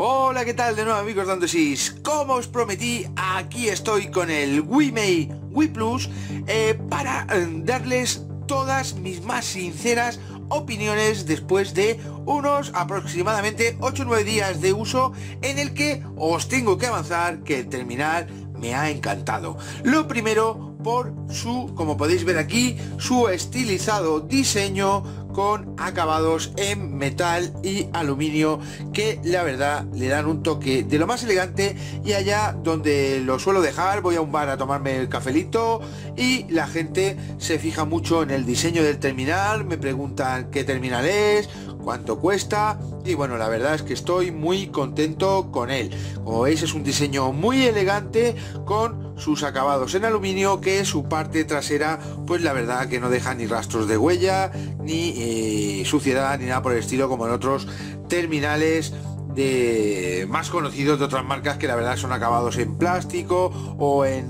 Hola, ¿qué tal de nuevo amigos de Andosis? Como os prometí, aquí estoy con el WiMate Wii Plus eh, para eh, darles todas mis más sinceras opiniones después de unos aproximadamente 8 o 9 días de uso en el que os tengo que avanzar que el terminal me ha encantado. Lo primero por su, como podéis ver aquí, su estilizado diseño con acabados en metal y aluminio que la verdad le dan un toque de lo más elegante. Y allá donde lo suelo dejar voy a un bar a tomarme el cafelito y la gente se fija mucho en el diseño del terminal, me preguntan qué terminal es, cuánto cuesta y bueno la verdad es que estoy muy contento con él. Como veis es un diseño muy elegante con sus acabados en aluminio que su parte trasera pues la verdad que no deja ni rastros de huella ni eh, suciedad ni nada por el estilo como en otros terminales de más conocidos de otras marcas que la verdad son acabados en plástico o en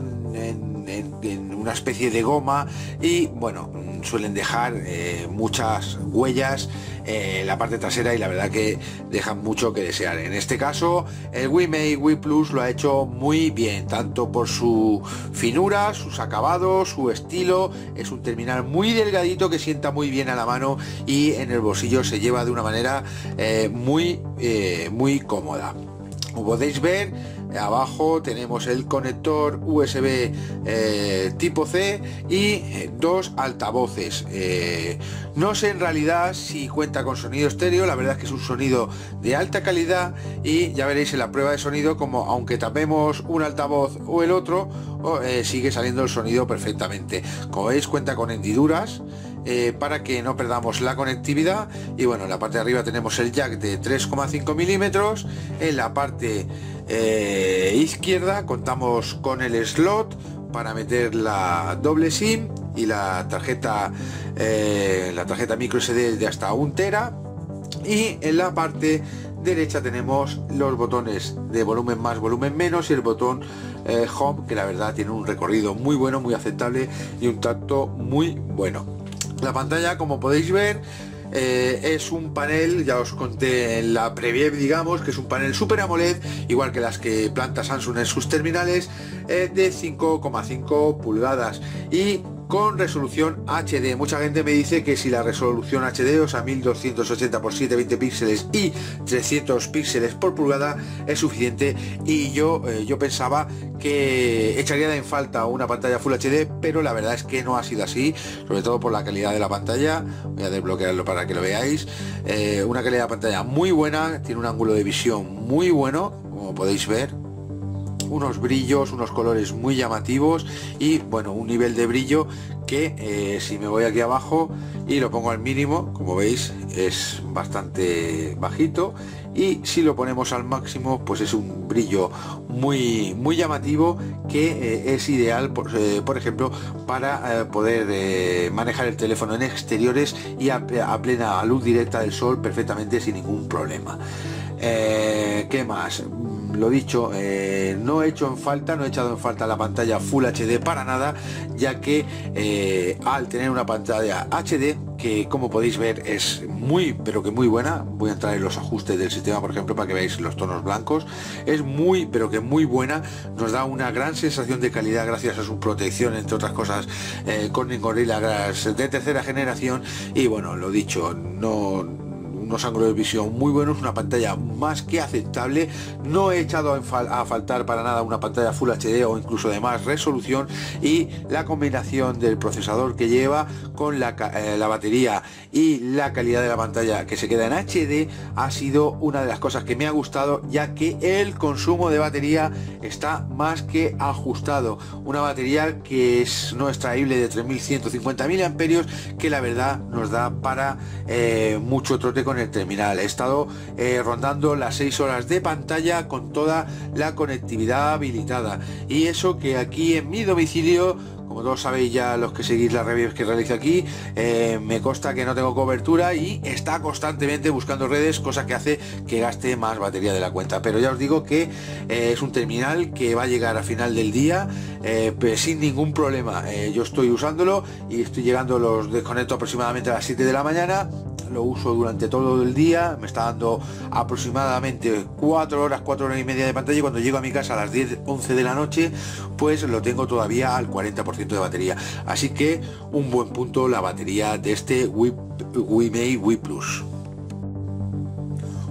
una especie de goma. Y bueno suelen dejar eh, muchas huellas en la parte trasera y la verdad que dejan mucho que desear. En este caso el Mate Wii Plus lo ha hecho muy bien tanto por su finura sus acabados su estilo. Es un terminal muy delgadito que sienta muy bien a la mano y en el bolsillo se lleva de una manera eh, muy eh, muy cómoda. Como podéis ver abajo tenemos el conector USB eh, tipo C y eh, dos altavoces. Eh, no sé en realidad si cuenta con sonido estéreo la verdad es que es un sonido de alta calidad y ya veréis en la prueba de sonido como aunque tapemos un altavoz o el otro sigue saliendo el sonido perfectamente. Como veis cuenta con hendiduras para que no perdamos la conectividad. Y bueno en la parte de arriba tenemos el jack de 3,5 milímetros en la parte eh, izquierda contamos con el slot para meter la doble SIM y la tarjeta eh, la tarjeta micro SD de hasta un tera. Y en la parte derecha tenemos los botones de volumen más volumen menos y el botón eh, home que la verdad tiene un recorrido muy bueno muy aceptable y un tacto muy bueno. La pantalla como podéis ver eh, es un panel, ya os conté en la preview, digamos, que es un panel Super AMOLED, igual que las que planta Samsung en sus terminales, eh, de 5,5 pulgadas. Y con resolución HD. Mucha gente me dice que si la resolución HD, o sea 1280 x 720 píxeles y 300 píxeles por pulgada es suficiente y yo, eh, yo pensaba que echaría en falta una pantalla Full HD, pero la verdad es que no ha sido así, sobre todo por la calidad de la pantalla. Voy a desbloquearlo para que lo veáis. Eh, una calidad de pantalla muy buena, tiene un ángulo de visión muy bueno, como podéis ver unos brillos, unos colores muy llamativos y bueno, un nivel de brillo que eh, si me voy aquí abajo y lo pongo al mínimo, como veis, es bastante bajito y si lo ponemos al máximo, pues es un brillo muy muy llamativo que eh, es ideal, por, eh, por ejemplo, para poder manejar el teléfono en exteriores y a, plena luz directa del sol perfectamente sin ningún problema. ¿Qué más? Lo dicho, eh, no he hecho en falta, no he echado en falta la pantalla Full HD para nada, ya que eh, al tener una pantalla HD, que como podéis ver es muy, pero que muy buena, voy a entrar en los ajustes del sistema, por ejemplo, para que veáis los tonos blancos, es muy, pero que muy buena, nos da una gran sensación de calidad gracias a su protección, entre otras cosas, eh, con Gorilla Glass de tercera generación, y bueno, lo dicho, no unos ángulos de visión muy buenos, una pantalla más que aceptable. No he echado a, faltar para nada una pantalla Full HD o incluso de más resolución y la combinación del procesador que lleva con la, eh, la batería y la calidad de la pantalla que se queda en HD ha sido una de las cosas que me ha gustado ya que el consumo de batería está más que ajustado. Una batería que es no extraíble de 3150 amperios que la verdad nos da para eh, mucho trote con el terminal. He estado eh, rondando las 6 horas de pantalla con toda la conectividad habilitada. Y eso que aquí en mi domicilio como todos sabéis ya los que seguís las reviews que realizo aquí, eh, me consta que no tengo cobertura y está constantemente buscando redes, cosa que hace que gaste más batería de la cuenta. Pero ya os digo que eh, es un terminal que va a llegar a final del día pues sin ningún problema. yo estoy usándolo y estoy llegando, los desconecto aproximadamente a las 7 de la mañana lo uso durante todo el día, me está dando aproximadamente 4 horas, 4 horas y media de pantalla y cuando llego a mi casa a las 10, 11 de la noche, pues lo tengo todavía al 40% de batería. Así que un buen punto la batería de este Mate Wii Plus.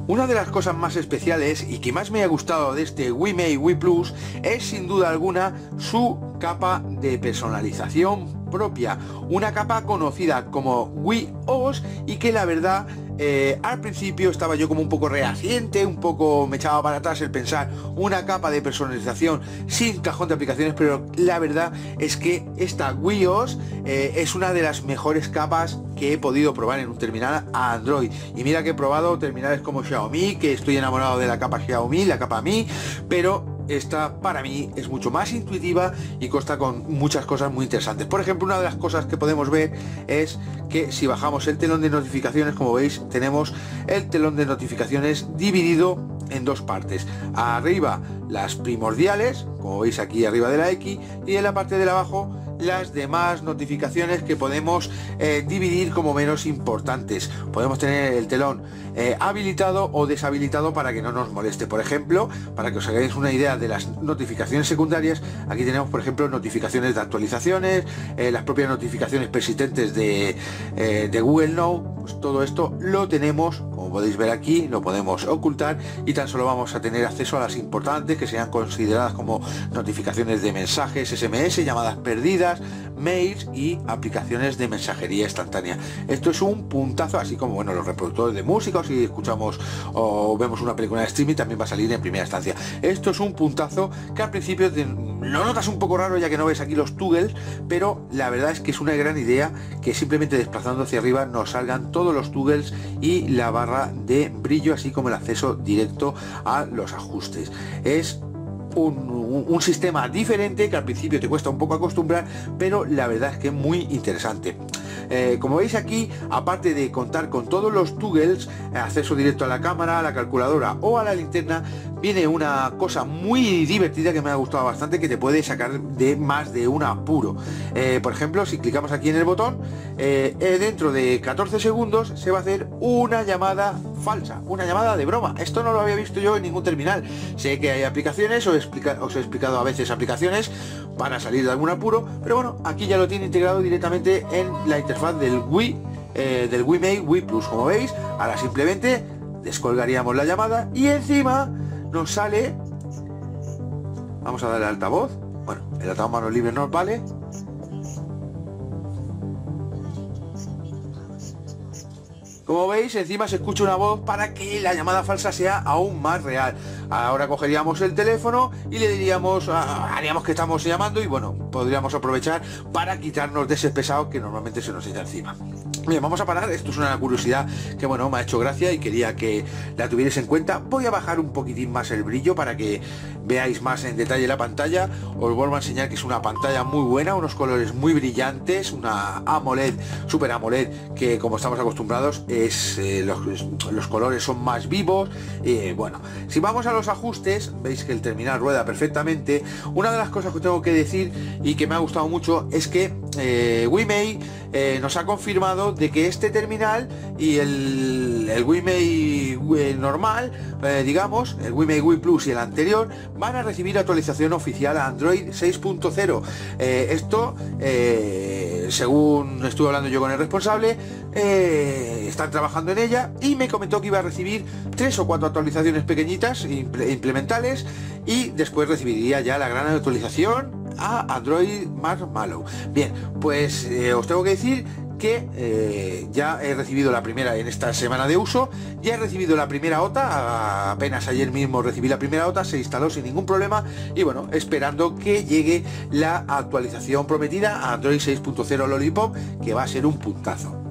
Una de las cosas más especiales y que más me ha gustado de este Mate Wii Plus es sin duda alguna su capa de personalización propia, una capa conocida como Wii OS y que la verdad eh, al principio estaba yo como un poco reaciente, un poco me echaba para atrás el pensar una capa de personalización sin cajón de aplicaciones, pero la verdad es que esta WiiOS eh, es una de las mejores capas que he podido probar en un terminal a Android. Y mira que he probado terminales como Xiaomi, que estoy enamorado de la capa Xiaomi, la capa Mi, pero esta para mí es mucho más intuitiva y consta con muchas cosas muy interesantes. Por ejemplo, una de las cosas que podemos ver es que si bajamos el telón de notificaciones, como veis, tenemos el telón de notificaciones dividido en dos partes. Arriba las primordiales, como veis aquí arriba de la X, y en la parte de abajo las demás notificaciones que podemos eh, dividir como menos importantes. Podemos tener el telón eh, habilitado o deshabilitado para que no nos moleste. Por ejemplo, para que os hagáis una idea de las notificaciones secundarias, aquí tenemos por ejemplo notificaciones de actualizaciones, eh, las propias notificaciones persistentes de, de Google Now, pues todo esto lo tenemos, como podéis ver aquí, lo podemos ocultar y tan solo vamos a tener acceso a las importantes que sean consideradas como notificaciones de mensajes, SMS, llamadas perdidas, mails y aplicaciones de mensajería instantánea. Esto es un puntazo, así como bueno, los reproductores de música, o si escuchamos o vemos una película de streaming, también va a salir en primera instancia. Esto es un puntazo que al principio lo notas un poco raro ya que no ves aquí los toggles, pero la verdad es que es una gran idea que simplemente desplazando hacia arriba nos salgan todos los toggles y la barra de brillo, así como el acceso directo a los ajustes. Es un, sistema diferente que al principio te cuesta un poco acostumbrar, pero la verdad es que es muy interesante. Eh, como veis aquí, aparte de contar con todos los toggles, eh, acceso directo a la cámara, a la calculadora o a la linterna, viene una cosa muy divertida que me ha gustado bastante que te puede sacar de más de un apuro. Eh, por ejemplo, si clicamos aquí en el botón, dentro de 14 segundos se va a hacer una llamada falsa, una llamada de broma. Esto no lo había visto yo en ningún terminal. Sé que hay aplicaciones, os, os he explicado a veces aplicaciones para salir de algún apuro, pero bueno, aquí ya lo tiene integrado directamente en la interfaz del Wii, eh, del Wii Mate Wii Plus, como veis. Ahora simplemente descolgaríamos la llamada y encima nos sale, vamos a darle altavoz, bueno, el altavoz mano libre no vale, Como veis, encima se escucha una voz para que la llamada falsa sea aún más real. Ahora cogeríamos el teléfono y le diríamos, ah, haríamos que estamos llamando y bueno, podríamos aprovechar para quitarnos de ese pesado que normalmente se nos echa encima. Bien, vamos a parar, esto es una curiosidad que bueno, me ha hecho gracia y quería que la tuvierais en cuenta. Voy a bajar un poquitín más el brillo para que veáis más en detalle la pantalla. Os vuelvo a enseñar que es una pantalla muy buena, unos colores muy brillantes, una AMOLED, Super AMOLED, que como estamos acostumbrados, es eh, los, colores son más vivos. y bueno, si vamos a los ajustes, veis que el terminal rueda perfectamente. Una de las cosas que tengo que decir y que me ha gustado mucho es que eh, WiMate eh, nos ha confirmado de que este terminal y el, el WiMate normal, eh, digamos, el WiMate Wii Plus y el anterior, van a recibir actualización oficial a Android 6.0. Eh, esto, según estuve hablando yo con el responsable, están trabajando en ella y me comentó que iba a recibir tres o cuatro actualizaciones pequeñitas implementales y después recibiría ya la gran actualización a Android Marshmallow. Bien, pues eh, os tengo que decir que eh, ya he recibido la primera en esta semana de uso, ya he recibido la primera OTA, apenas ayer mismo recibí la primera OTA, se instaló sin ningún problema y bueno, esperando que llegue la actualización prometida a Android 6.0 Lollipop, que va a ser un puntazo.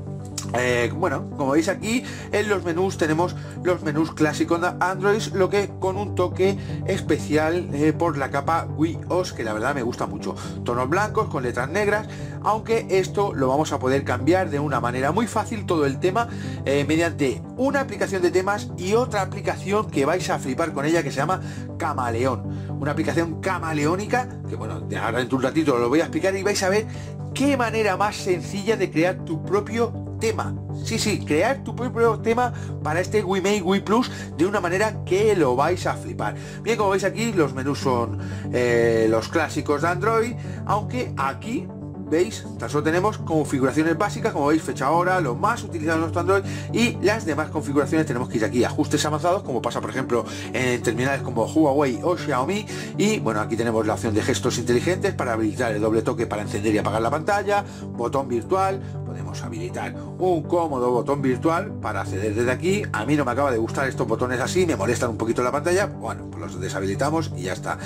Eh, bueno, como veis aquí en los menús tenemos los menús clásicos de Android, lo que con un toque especial eh, por la capa WiiOS, que la verdad me gusta mucho. Tonos blancos con letras negras, aunque esto lo vamos a poder cambiar de una manera muy fácil todo el tema eh, mediante una aplicación de temas y otra aplicación que vais a flipar con ella que se llama Camaleón. Una aplicación camaleónica que bueno, ahora en un ratito lo voy a explicar y vais a ver qué manera más sencilla de crear tu propio tema. Sí, sí, crear tu propio tema para este WeMake Wii Plus de una manera que lo vais a flipar. Bien, como veis aquí, los menús son eh, los clásicos de Android, aunque aquí veis, tan solo tenemos configuraciones básicas, como veis, fecha hora, lo más utilizado en nuestro Android y las demás configuraciones tenemos que ir aquí, ajustes avanzados, como pasa por ejemplo en terminales como Huawei o Xiaomi y bueno, aquí tenemos la opción de gestos inteligentes para habilitar el doble toque para encender y apagar la pantalla, botón virtual, podemos habilitar un cómodo botón virtual para acceder desde aquí, a mí no me acaba de gustar estos botones así, me molestan un poquito la pantalla, bueno, pues los deshabilitamos y ya está.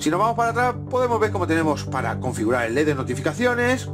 Si nos vamos para atrás, podemos ver cómo tenemos para configurar el LED de notificaciones,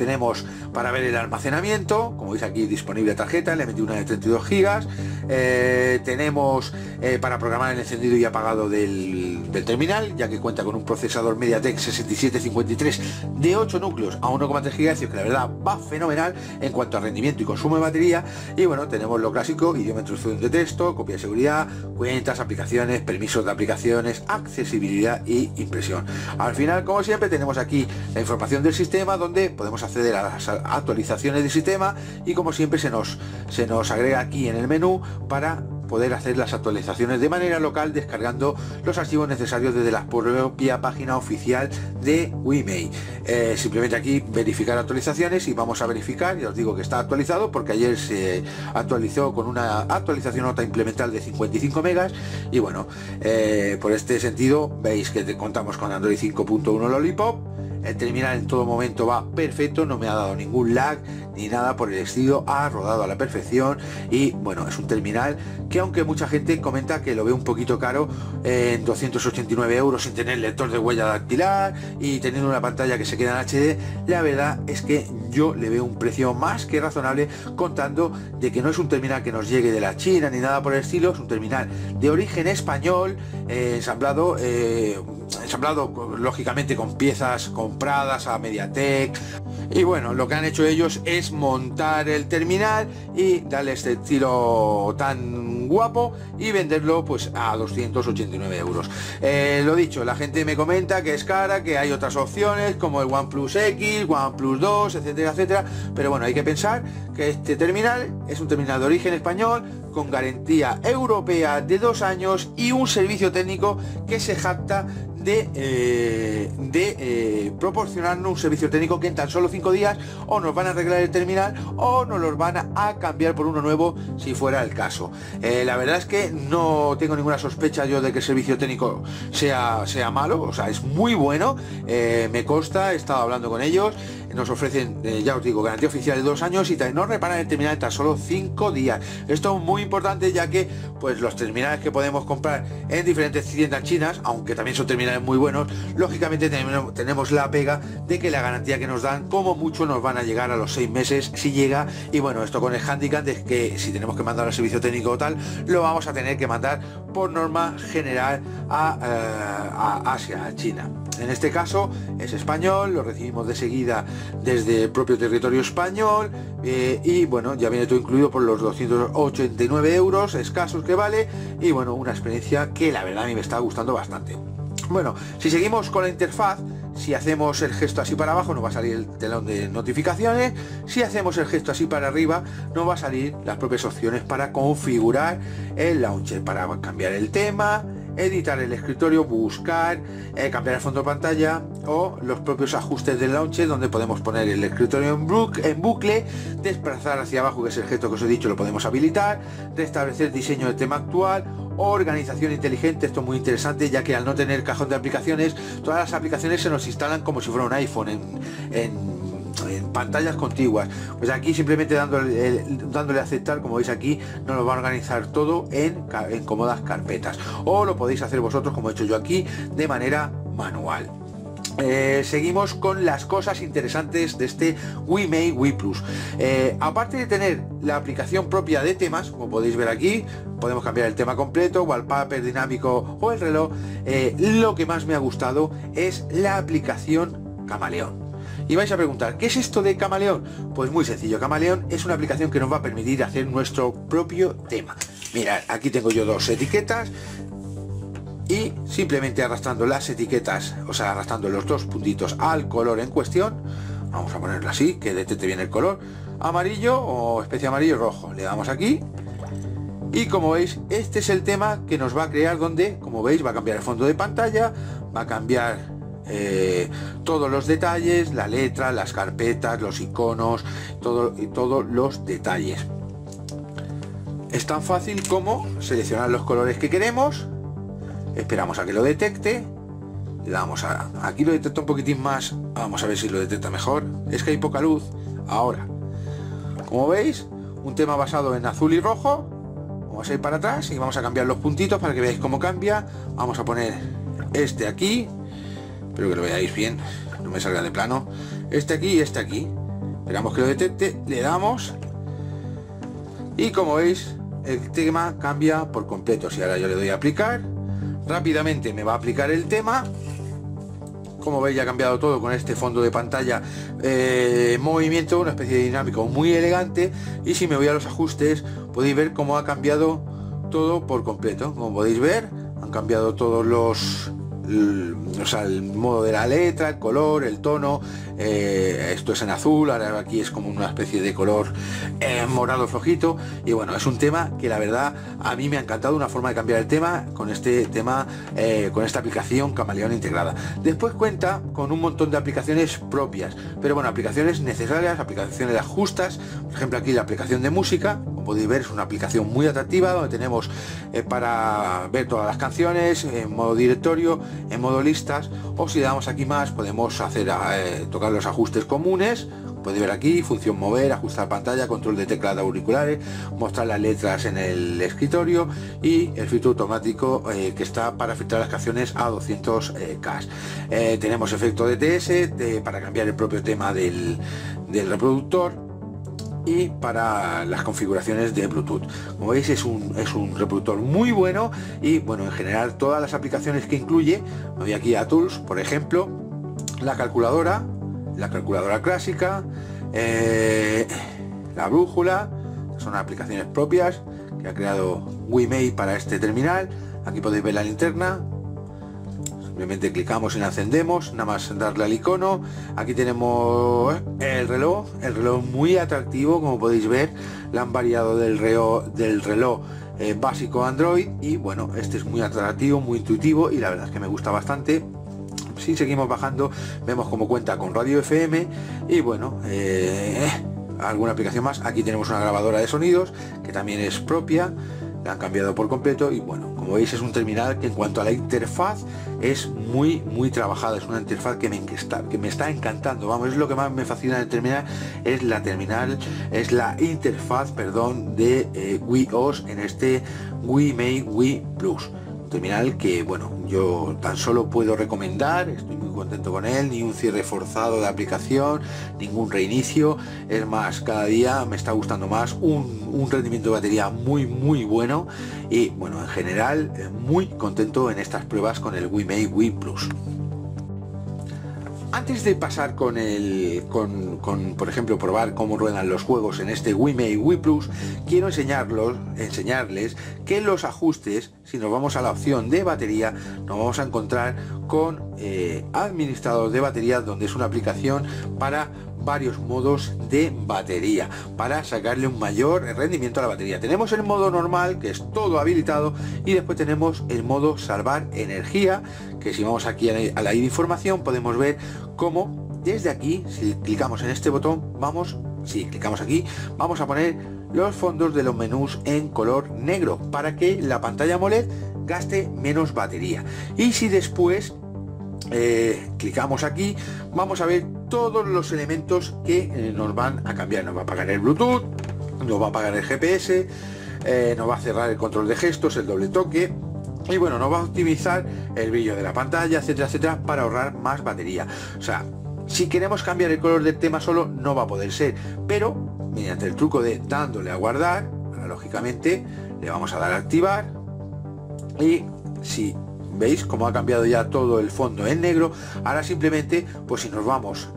tenemos para ver el almacenamiento, como veis aquí disponible tarjeta, le metí una de 32 gigas, eh, tenemos eh, para programar el encendido y apagado del, terminal, ya que cuenta con un procesador MediaTek 6753 de 8 núcleos a 1,3 GHz, que la verdad va fenomenal en cuanto a rendimiento y consumo de batería, y bueno, tenemos lo clásico, idioma introducción de texto, copia de seguridad, cuentas, aplicaciones, permisos de aplicaciones, accesibilidad y impresión. Al final, como siempre, tenemos aquí la información del sistema donde podemos hacer acceder a las actualizaciones del sistema y como siempre se nos, se nos agrega aquí en el menú para poder hacer las actualizaciones de manera local descargando los archivos necesarios desde la propia página oficial de WeMail. Eh, simplemente aquí verificar actualizaciones y vamos a verificar, y os digo que está actualizado porque ayer se actualizó con una actualización nota implemental de 55 megas y bueno, eh, por este sentido veis que contamos con Android 5.1 Lollipop el terminal en todo momento va perfecto, no me ha dado ningún lag ni nada por el estilo, ha rodado a la perfección y bueno, es un terminal que aunque mucha gente comenta que lo ve un poquito caro en 289 euros sin tener lector de huella dactilar y teniendo una pantalla que se queda en HD, la verdad es que yo le veo un precio más que razonable contando de que no es un terminal que nos llegue de la China ni nada por el estilo, es un terminal de origen español, eh, ensamblado eh, ensamblado lógicamente con piezas compradas a Mediatek. Y bueno lo que han hecho ellos es montar el terminal y darle este estilo tan guapo y venderlo pues a 289 euros. Eh, lo dicho la gente me comenta que es cara que hay otras opciones como el OnePlus X OnePlus 2 etcétera etcétera. Pero bueno hay que pensar que este terminal es un terminal de origen español con garantía europea de dos años y un servicio técnico que se jacta de, eh, de eh, proporcionarnos un servicio técnico que en tan solo cinco días o nos van a arreglar el terminal o nos los van a cambiar por uno nuevo si fuera el caso. Eh, la verdad es que no tengo ninguna sospecha yo de que el servicio técnico sea, sea malo, o sea, es muy bueno, me consta, he estado hablando con ellos nos ofrecen, ya os digo, garantía oficial de dos años y no reparan el terminal en tan solo cinco días. Esto es muy importante ya que pues los terminales que podemos comprar en diferentes tiendas chinas, aunque también son terminales muy buenos, lógicamente tenemos, tenemos la pega de que la garantía que nos dan, como mucho, nos van a llegar a los seis meses si llega. Y bueno, esto con el handicap es que si tenemos que mandar al servicio técnico o tal, lo vamos a tener que mandar por norma general a, eh, Asia, a China. En este caso es español, lo recibimos de seguida desde el propio territorio español eh, y bueno, ya viene todo incluido por los 289 euros escasos que vale y bueno, una experiencia que la verdad a mí me está gustando bastante. Bueno, si seguimos con la interfaz, si hacemos el gesto así para abajo nos va a salir el telón de notificaciones, si hacemos el gesto así para arriba nos va a salir las propias opciones para configurar el launcher, para cambiar el tema, editar el escritorio, buscar, eh, cambiar el fondo de pantalla o los propios ajustes del launcher donde podemos poner el escritorio en, en bucle, desplazar hacia abajo, que es el gesto que os he dicho, lo podemos habilitar, restablecer diseño de tema actual, organización inteligente, esto es muy interesante ya que al no tener cajón de aplicaciones, todas las aplicaciones se nos instalan como si fuera un iPhone en en pantallas contiguas. Pues aquí simplemente dándole, dándole a aceptar, como veis aquí, nos lo va a organizar todo en, en cómodas carpetas. O lo podéis hacer vosotros, como he hecho yo aquí, de manera manual. Eh, seguimos con las cosas interesantes de este WeMake Wii Plus. Eh, aparte de tener la aplicación propia de temas, como podéis ver aquí, podemos cambiar el tema completo, wallpaper dinámico o el reloj. Eh, lo que más me ha gustado es la aplicación Camaleón. Y vais a preguntar, ¿qué es esto de Camaleón? Pues muy sencillo, Camaleón es una aplicación que nos va a permitir hacer nuestro propio tema. Mirad, aquí tengo yo dos etiquetas y simplemente arrastrando las etiquetas, o sea, arrastrando los dos puntitos al color en cuestión, vamos a ponerlo así, que detecte bien el color, amarillo o especie amarillo rojo. Le damos aquí. Y como veis este es el tema que nos va a crear donde como veis va a cambiar el fondo de pantalla va a cambiar eh, todos los detalles la letra las carpetas los iconos todo y todos los detalles. Es tan fácil como seleccionar los colores que queremos esperamos a que lo detecte. Le damos a aquí lo detecta un poquitín más. Vamos a ver si lo detecta mejor. Es que hay poca luz. Ahora como veis un tema basado en azul y rojo. Vamos a ir para atrás y vamos a cambiar los puntitos para que veáis cómo cambia. Vamos a poner este aquí. Espero que lo veáis bien. No me salga de plano. Este aquí y este aquí. Esperamos que lo detecte. Le damos. Y como veis el tema cambia por completo. Si ahora yo le doy a aplicar rápidamente me va a aplicar el tema. Como veis ya ha cambiado todo con este fondo de pantalla. Eh, movimiento una especie de dinámico muy elegante. Y si me voy a los ajustes podéis ver cómo ha cambiado todo por completo. Como podéis ver han cambiado todos los o sea, el modo de la letra, el color, el tono, eh, esto es en azul, ahora aquí es como una especie de color eh, morado flojito y bueno, es un tema que la verdad a mí me ha encantado, una forma de cambiar el tema con este tema, eh, con esta aplicación Camaleón integrada. Después cuenta con un montón de aplicaciones propias, pero bueno, aplicaciones necesarias, aplicaciones justas, por ejemplo aquí la aplicación de música, como podéis ver es una aplicación muy atractiva donde tenemos para ver todas las canciones en modo directorio, en modo listas o si le damos aquí más podemos hacer eh, tocar los ajustes comunes. Podéis ver aquí función mover ajustar pantalla control de teclas de auriculares mostrar las letras en el escritorio y el filtro automático eh, que está para filtrar las canciones a 200 eh, k tenemos efecto DTS para cambiar el propio tema del, del reproductor y para las configuraciones de Bluetooth. Como veis es un, es un reproductor muy bueno y bueno, en general todas las aplicaciones que incluye, me voy aquí a Tools, por ejemplo, la calculadora, la calculadora clásica, eh, la brújula, son aplicaciones propias que ha creado WeMate para este terminal. Aquí podéis ver la linterna, simplemente clicamos la encendemos nada más darle al icono aquí tenemos el reloj el reloj muy atractivo como podéis ver la han variado del reloj del reloj eh, básico android y bueno este es muy atractivo muy intuitivo y la verdad es que me gusta bastante. Si seguimos bajando vemos cómo cuenta con radio fm y bueno eh, alguna aplicación más. Aquí tenemos una grabadora de sonidos que también es propia la han cambiado por completo y bueno como veis es un terminal que en cuanto a la interfaz es muy muy trabajada es una interfaz que me está que me está encantando. Vamos es lo que más me fascina del terminal es la terminal es la interfaz perdón de eh, Wii OS en este Wii Mate Wii Plus terminal que bueno yo tan solo puedo recomendar estoy muy contento con él ni un cierre forzado de aplicación ningún reinicio. Es más cada día me está gustando más un, rendimiento de batería muy muy bueno y bueno en general eh, muy contento en estas pruebas con el Wii Wii Plus antes de pasar con el con, por ejemplo probar cómo ruedan los juegos en este Wii Wii Plus quiero enseñarlos enseñarles que los ajustes si nos vamos a la opción de batería nos vamos a encontrar con eh, administrador de batería donde es una aplicación para varios modos de batería para sacarle un mayor rendimiento a la batería. Tenemos el modo normal, que es todo habilitado, y después tenemos el modo salvar energía, que si vamos aquí a la información podemos ver cómo desde aquí, si clicamos en este botón, vamos, si clicamos aquí, vamos a poner los fondos de los menús en color negro para que la pantalla AMOLED gaste menos batería. Y si después eh, clicamos aquí, vamos a ver todos los elementos que eh, nos van a cambiar. Nos va a apagar el Bluetooth, nos va a apagar el GPS, eh, nos va a cerrar el control de gestos, el doble toque. Y bueno, nos va a optimizar el brillo de la pantalla, etcétera, etcétera, para ahorrar más batería. O sea, si queremos cambiar el color del tema solo, no va a poder ser. Pero, mediante el truco de dándole a guardar, lógicamente, le vamos a dar a activar. Y si veis cómo ha cambiado ya todo el fondo en negro ahora simplemente pues si nos vamos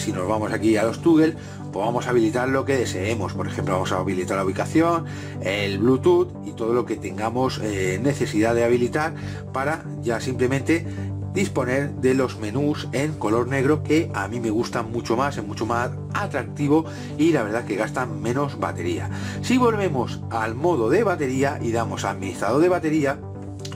si nos vamos aquí a los toggle pues vamos a habilitar lo que deseemos por ejemplo vamos a habilitar la ubicación el bluetooth y todo lo que tengamos eh, necesidad de habilitar para ya simplemente disponer de los menús en color negro que a mí me gustan mucho más, es mucho más atractivo y la verdad que gastan menos batería. Si volvemos al modo de batería y damos a administrador de batería,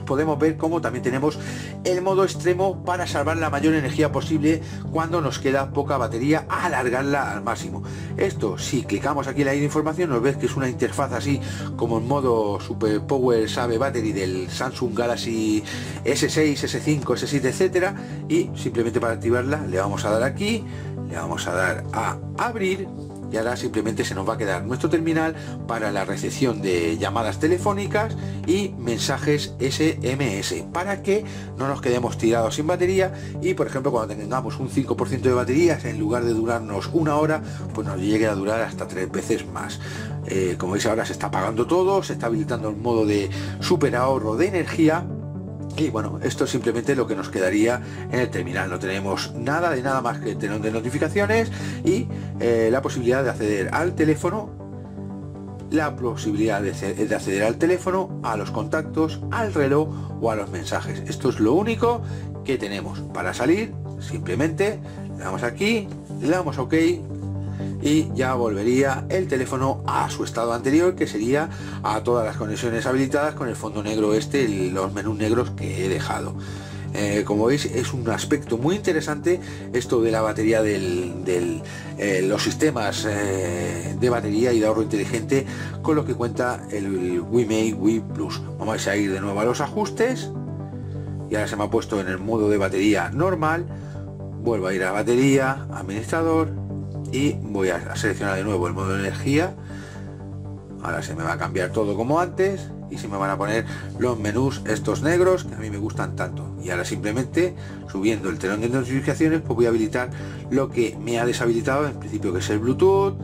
podemos ver cómo también tenemos el modo extremo para salvar la mayor energía posible cuando nos queda poca batería, alargarla al máximo. Esto, si clicamos aquí en la información, nos ves que es una interfaz así como en modo Super Power Save Battery del Samsung Galaxy S6, S5, S7, etcétera, y simplemente para activarla le vamos a dar aquí, le vamos a dar a abrir y ahora simplemente se nos va a quedar nuestro terminal para la recepción de llamadas telefónicas y mensajes SMS para que no nos quedemos tirados sin batería y por ejemplo cuando tengamos un 5% de baterías en lugar de durarnos una hora pues nos llegue a durar hasta tres veces más. Eh, como veis ahora se está apagando todo se está habilitando el modo de super ahorro de energía y bueno, esto es simplemente lo que nos quedaría en el terminal. No tenemos nada de nada más que el telón de notificaciones y eh, la posibilidad de acceder al teléfono, la posibilidad de, acceder al teléfono, a los contactos, al reloj o a los mensajes. Esto es lo único que tenemos. Para salir, simplemente le damos aquí, le damos OK y ya volvería el teléfono a su estado anterior que sería a todas las conexiones habilitadas con el fondo negro este los menús negros que he dejado. Eh, como veis es un aspecto muy interesante esto de la batería de eh, los sistemas eh, de batería y de ahorro inteligente con lo que cuenta el WiMate Wii Plus. Vamos a ir de nuevo a los ajustes. Y ahora se me ha puesto en el modo de batería normal. Vuelvo a ir a batería administrador y voy a seleccionar de nuevo el modo de energía. Ahora se me va a cambiar todo como antes y se me van a poner los menús estos negros que a mí me gustan tanto. Y ahora simplemente subiendo el telón de notificaciones pues voy a habilitar lo que me ha deshabilitado en principio que es el bluetooth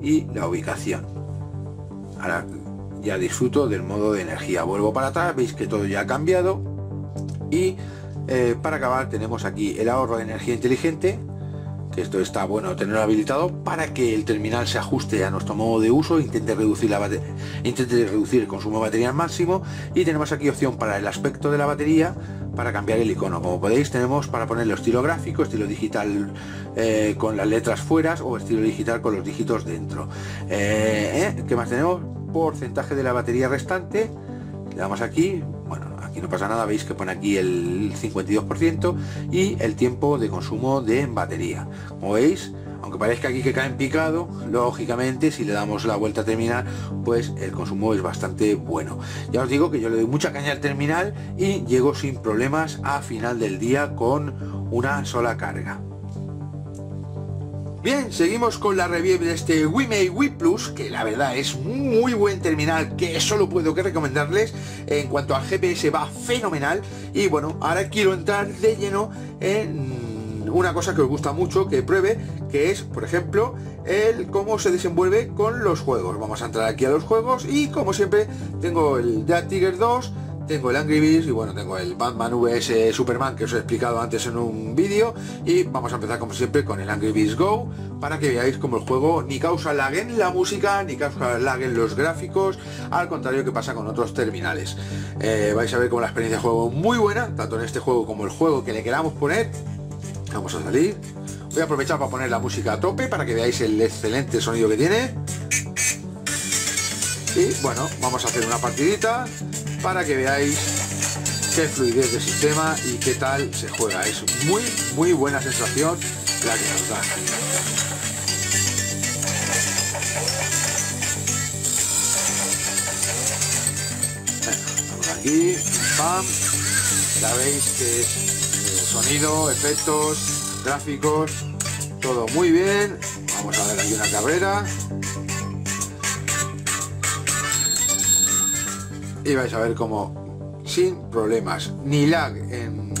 y la ubicación. Ahora ya disfruto del modo de energía. Vuelvo para atrás veis que todo ya ha cambiado. Y eh, para acabar tenemos aquí el ahorro de energía inteligente esto está bueno tenerlo habilitado para que el terminal se ajuste a nuestro modo de uso, intente reducir la intente reducir el consumo de batería al máximo y tenemos aquí opción para el aspecto de la batería para cambiar el icono. Como podéis tenemos para ponerlo estilo gráfico, estilo digital eh, con las letras fuera o estilo digital con los dígitos dentro. Eh, ¿eh? ¿Qué más tenemos? Porcentaje de la batería restante. Le damos aquí, y no pasa nada, veis que pone aquí el 52% y el tiempo de consumo de batería. Como veis, aunque parezca aquí que cae en picado, lógicamente si le damos la vuelta a terminal, pues el consumo es bastante bueno. Ya os digo que yo le doy mucha caña al terminal y llego sin problemas a final del día con una sola carga. Bien, seguimos con la review de este WiMate Wii Plus, que la verdad es muy buen terminal, que solo puedo que recomendarles. En cuanto al GPS va fenomenal. Y bueno, ahora quiero entrar de lleno en una cosa que os gusta mucho, que pruebe, que es, por ejemplo, el cómo se desenvuelve con los juegos. Vamos a entrar aquí a los juegos y como siempre tengo el Dead Tiger 2, tengo el Angry Birds y bueno, tengo el Batman VS Superman que os he explicado antes en un vídeo y vamos a empezar como siempre con el Angry Birds Go para que veáis como el juego ni causa lag en la música ni causa lag en los gráficos, al contrario que pasa con otros terminales. Eh, vais a ver como la experiencia de juego muy buena, tanto en este juego como el juego que le queramos poner. Vamos a salir. Voy a aprovechar para poner la música a tope para que veáis el excelente sonido que tiene. Y bueno, vamos a hacer una partidita para que veáis qué fluidez de sistema y qué tal se juega. Es muy, muy buena sensación la que nos da. vamos aquí, pam, ya veis que es eh, sonido, efectos, gráficos, todo muy bien. Vamos a ver aquí una carrera. Y vais a ver cómo sin problemas, ni lag en,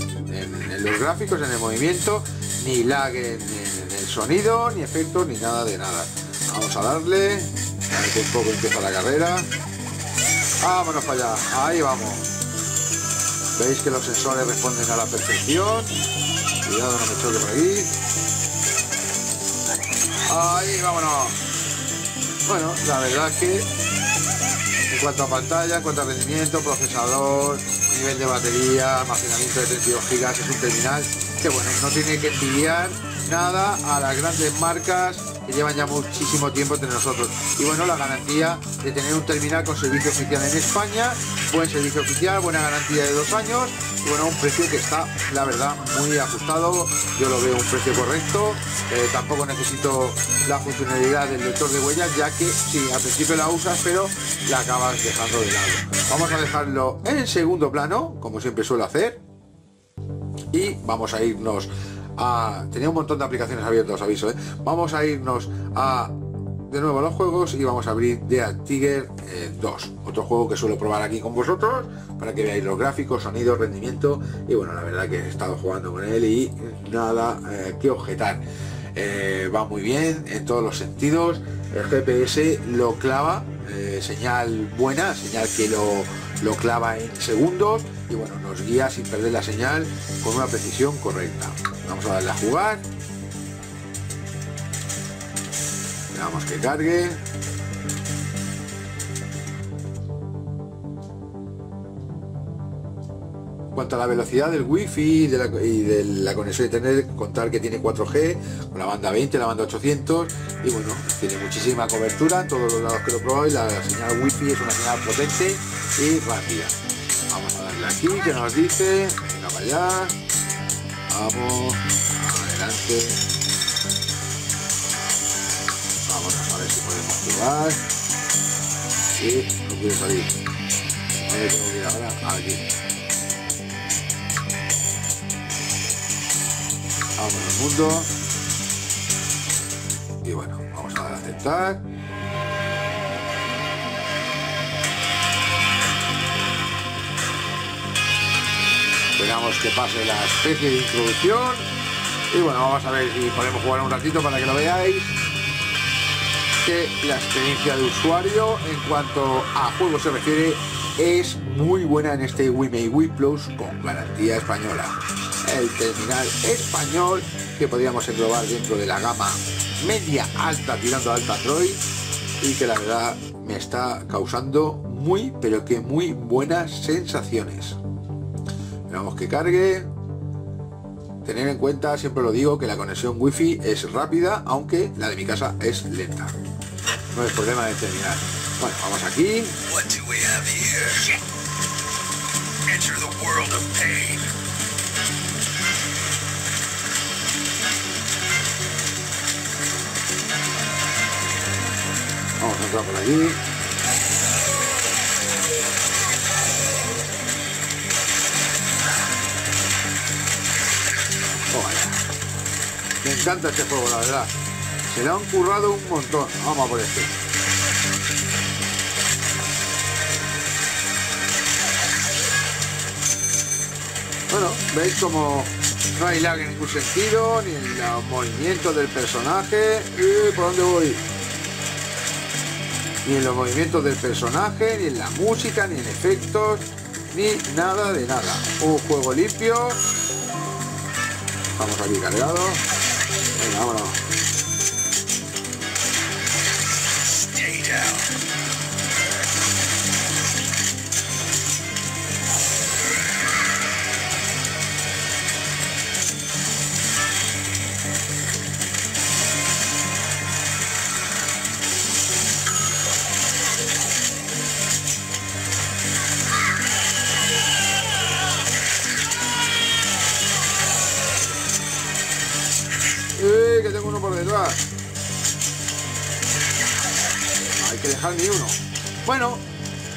los gráficos, en el movimiento, ni lag en, el sonido, ni efectos, ni nada de nada. Vamos a darle, a ver que un poco empieza la carrera. Vámonos para allá, ahí vamos. Veis que los sensores responden a la perfección. Cuidado, no me choque por aquí. Ahí, vámonos. Bueno, la verdad es que en cuanto a pantalla, en cuanto a rendimiento, procesador, nivel de batería, almacenamiento de 32 gigas, es un terminal que bueno, no tiene que envidiar nada a las grandes marcas que llevan ya muchísimo tiempo entre nosotros. Y bueno, la garantía de tener un terminal con servicio oficial en España, buen servicio oficial, buena garantía de dos años y bueno, un precio que está, la verdad, muy ajustado. Yo lo veo un precio correcto. Eh, tampoco necesito la funcionalidad del lector de huellas, ya que sí, al principio la usas, pero la acabas dejando de lado. Vamos a dejarlo en segundo plano, como siempre suelo hacer. Y vamos a irnos Tenía un montón de aplicaciones abiertas, aviso, ¿eh? Vamos a irnos a de nuevo a los juegos y vamos a abrir The Tiger 2, eh, otro juego que suelo probar aquí con vosotros para que veáis los gráficos, sonido, rendimiento y bueno, la verdad que he estado jugando con él y nada eh, que objetar. va muy bien en todos los sentidos, el GPS lo clava, señal buena, señal que lo, lo clava en segundos y bueno, nos guía sin perder la señal con una precisión correcta. Vamos a darle a jugar. Veamos que cargue. Cuanto a la velocidad del wifi y de la, y conexión de internet, contar que tiene 4G con la banda 20, la banda 800 y bueno, tiene muchísima cobertura en todos los lados que lo probáis. La señal wifi es una señal potente y rápida. Vamos a darle aquí que nos dice, venga para allá. Vamos, adelante. Vamos a ver si podemos jugar. Sí, no quiere salir. ¿Dónde tengo que ir ahora? Aquí. Vamos al mundo. Y bueno, vamos a aceptar. Esperamos que pase la especie de introducción. Y bueno, vamos a ver si podemos jugar un ratito para que lo veáis. Que la experiencia de usuario en cuanto a juego se refiere es muy buena en este WiMate Wii Plus con garantía española. El terminal español que podríamos englobar dentro de la gama media alta tirando alta Android y que la verdad me está causando muy pero que muy buenas sensaciones. Esperamos que cargue. Tener en cuenta, siempre lo digo, que la conexión wifi es rápida, aunque la de mi casa es lenta. No es problema de terminar. Bueno, vamos aquí. Por aquí. Me encanta este juego, la verdad. Se le han currado un montón. Vamos a por este. Bueno, veis como no hay lag en ningún sentido, ni en los movimientos del personaje. ¿Por dónde voy? Ni en los movimientos del personaje, ni en la música, ni en efectos, ni nada de nada. Un juego limpio. Vamos aquí cargado. Venga, vámonos. Bueno,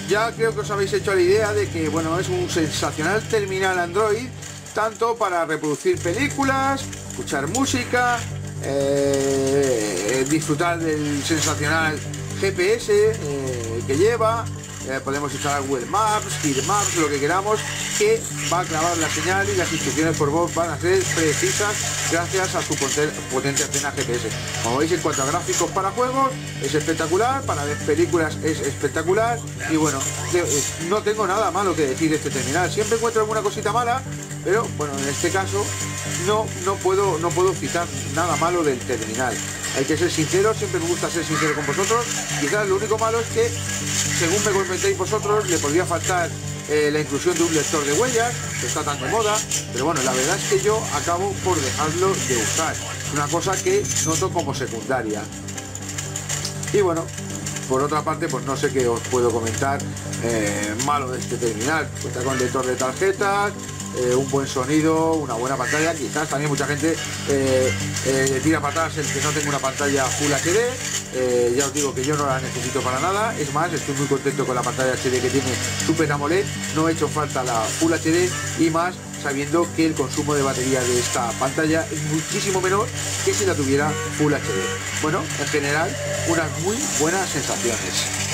ya creo que os habéis hecho la idea de que bueno, es un sensacional terminal Android, tanto para reproducir películas, escuchar música, eh, disfrutar del sensacional GPS eh, que lleva, eh, podemos instalar Google Maps, Kid Maps, lo que queramos, que va a clavar la señal y las instrucciones por voz van a ser precisas gracias a su potente antena GPS. Como veis en cuanto a gráficos para juegos es espectacular, para ver películas es espectacular y bueno, eh, no tengo nada malo que decir de este terminal. Siempre encuentro alguna cosita mala, pero bueno, en este caso no, no, puedo, no puedo citar nada malo del terminal. Hay que ser sincero, siempre me gusta ser sincero con vosotros. Quizás lo único malo es que, según me comentéis vosotros, le podría faltar eh, la inclusión de un lector de huellas, que está tan de moda, pero bueno, la verdad es que yo acabo por dejarlo de usar. Una cosa que noto como secundaria. Y bueno, por otra parte, pues no sé qué os puedo comentar eh, malo de este terminal. Cuenta con lector de tarjetas, eh, un buen sonido, una buena pantalla. Quizás también mucha gente eh, eh, tira patadas el que no tenga una pantalla Full HD. ya os digo que yo no la necesito para nada. Es más, estoy muy contento con la pantalla HD que tiene Super AMOLED. No he hecho falta la Full HD y más sabiendo que el consumo de batería de esta pantalla es muchísimo menor que si la tuviera Full HD. Bueno, en general, unas muy buenas sensaciones.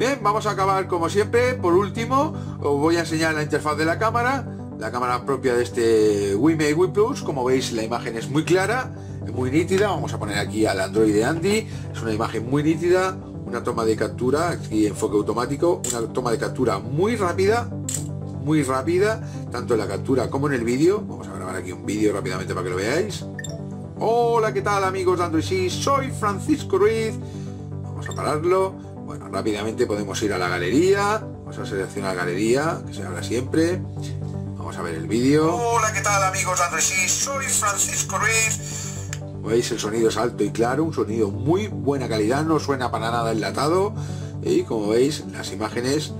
Bien, vamos a acabar como siempre. Por último, os voy a enseñar la interfaz de la cámara, la cámara propia de este WiMate Wii Plus. Como veis, la imagen es muy clara, muy nítida. Vamos a poner aquí al Android de Andy. Es una imagen muy nítida, una toma de captura, aquí enfoque automático, una toma de captura muy rápida, muy rápida, tanto en la captura como en el vídeo. Vamos a grabar aquí un vídeo rápidamente para que lo veáis. Hola, ¿qué tal amigos de Android? Sí, soy Francisco Ruiz. Vamos a pararlo bueno, rápidamente podemos ir a la galería, vamos a seleccionar galería, que se abra siempre. Vamos a ver el vídeo. Hola, ¿qué tal amigos de Soy Francisco Ruiz. Veis, el sonido es alto y claro, un sonido muy buena calidad, no suena para nada enlatado. Y como veis, las imágenes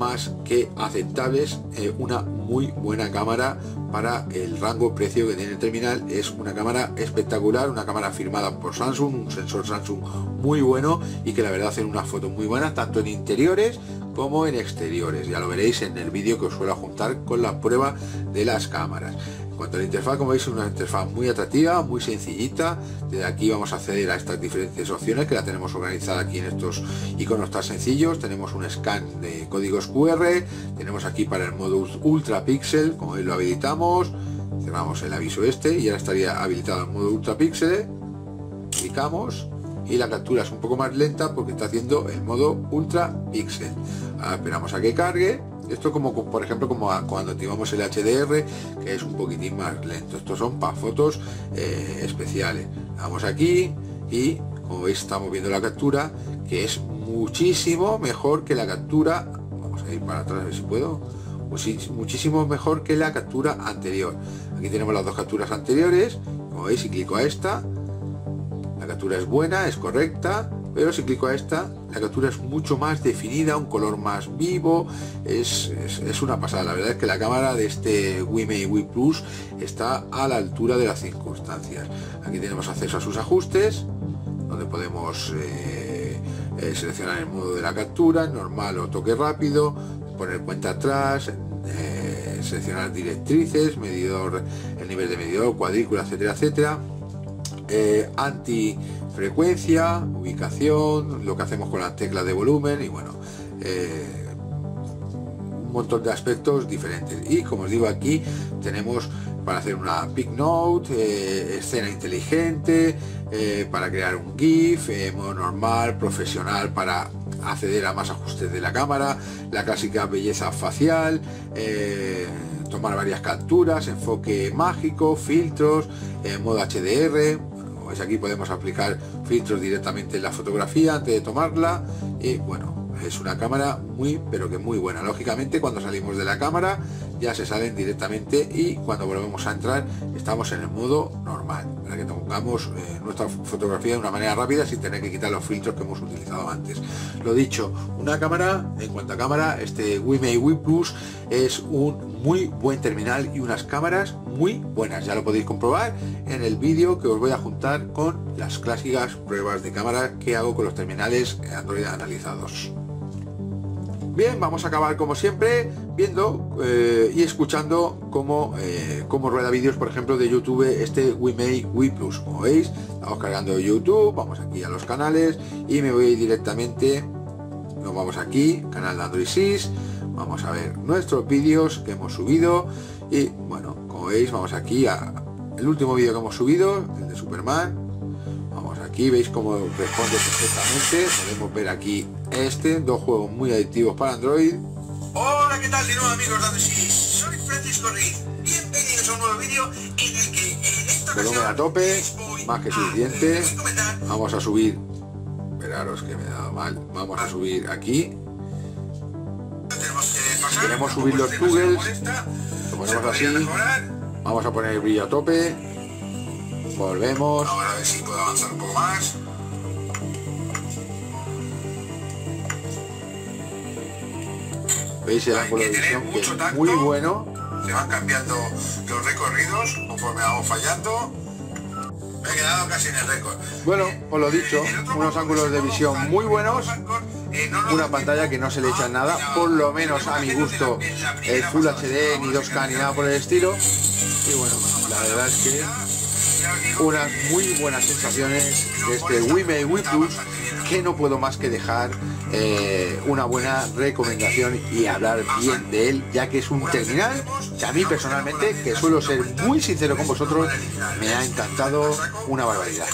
más que aceptables, eh, una muy buena cámara para el rango precio que tiene el terminal. Es una cámara espectacular, una cámara firmada por Samsung, un sensor Samsung muy bueno y que la verdad hacen unas fotos muy buenas, tanto en interiores como en exteriores. Ya lo veréis en el vídeo que os suelo juntar con la prueba de las cámaras cuanto a la interfaz, como veis, es una interfaz muy atractiva, muy sencillita. Desde aquí vamos a acceder a estas diferentes opciones que la tenemos organizada aquí en estos iconos tan sencillos. Tenemos un scan de códigos QR, tenemos aquí para el modo Ultra Pixel, como veis lo habilitamos, cerramos el aviso este y ahora estaría habilitado el modo Ultra Pixel. Clicamos y la captura es un poco más lenta porque está haciendo el modo Ultra Pixel. Ahora esperamos a que cargue esto como por ejemplo como cuando activamos el HDR, que es un poquitín más lento. Estos son para fotos eh, especiales. Vamos aquí y como veis estamos viendo la captura, que es muchísimo mejor que la captura. Vamos a ir para atrás a ver si puedo. Muchísimo mejor que la captura anterior. Aquí tenemos las dos capturas anteriores. Como veis, si clico a esta, la captura es buena, es correcta pero si clico a esta la captura es mucho más definida un color más vivo es, una pasada. La verdad es que la cámara de este Wii Wii Plus está a la altura de las circunstancias. Aquí tenemos acceso a sus ajustes donde podemos eh, eh, seleccionar el modo de la captura normal o toque rápido poner cuenta atrás eh, seleccionar directrices medidor el nivel de medidor cuadrícula etcétera etcétera. Anti frecuencia, ubicación, lo que hacemos con las teclas de volumen y bueno, eh, un montón de aspectos diferentes. Y como os digo aquí tenemos para hacer una pick note, eh, escena inteligente, eh, para crear un GIF, modo normal, profesional para acceder a más ajustes de la cámara, la clásica belleza facial, tomar varias capturas, enfoque mágico, filtros, modo HDR, pues aquí podemos aplicar filtros directamente en la fotografía antes de tomarla y bueno, es una cámara muy pero que muy buena. Lógicamente cuando salimos de la cámara ya se salen directamente y cuando volvemos a entrar estamos en el modo normal para que tomamos eh, nuestra fotografía de una manera rápida sin tener que quitar los filtros que hemos utilizado antes. Lo dicho, una cámara, en cuanto a cámara, este WiMate Wii Plus es un muy buen terminal y unas cámaras muy buenas. Ya lo podéis comprobar en el vídeo que os voy a juntar con las clásicas pruebas de cámara que hago con los terminales Android analizados. Bien, vamos a acabar como siempre viendo eh, y escuchando cómo, eh, cómo rueda vídeos, por ejemplo, de YouTube este WiMate Wii Plus. Como veis, estamos cargando YouTube, vamos aquí a los canales y me voy directamente, nos vamos aquí, canal de Android 6, vamos a ver nuestros vídeos que hemos subido y bueno, como veis, vamos aquí a el último vídeo que hemos subido, el de Superman. Aquí, veis cómo responde perfectamente. Podemos ver aquí este, dos juegos muy adictivos para Android. Hola, ¿qué tal de nuevo amigos de Soy Francisco Riz. Bienvenidos a un nuevo vídeo en el que en esta Volumen a tope, más que suficiente. Vamos a subir, esperaros que me he dado mal, vamos a subir aquí queremos subir los toggles, lo ponemos así. Vamos a poner el brillo a tope. Volvemos. Ahora a ver si puedo avanzar un poco más. Veis el ángulo de visión que es muy bueno. Se van cambiando los recorridos conforme vamos fallando. Me he quedado casi en el récord. Bueno, os lo dicho, unos ángulos de visión muy buenos, una pantalla que no se le echa nada, por lo menos a mi gusto, el Full HD, ni 2K, ni nada por el estilo. Y bueno, la verdad es que unas muy buenas sensaciones de este WiMate Wii Plus que no puedo más que dejar eh, una buena recomendación y hablar bien de él, ya que es un terminal que a mí personalmente, que suelo ser muy sincero con vosotros, me ha encantado una barbaridad.